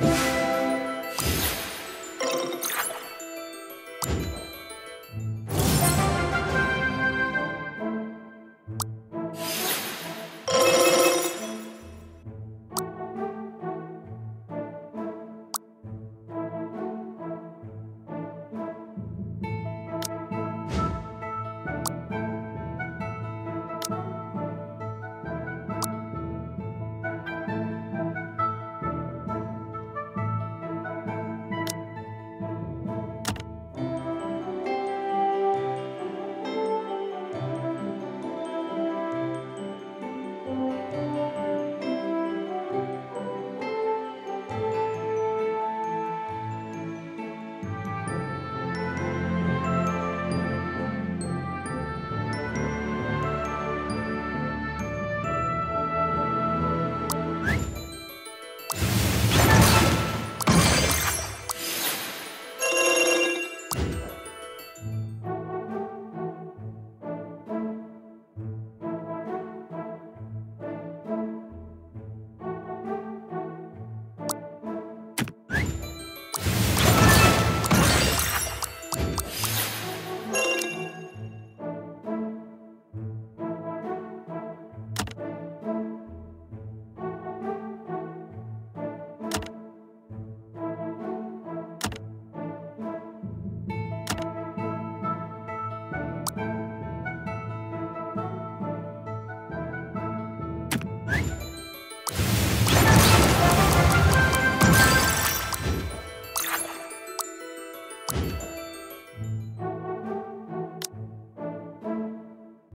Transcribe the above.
you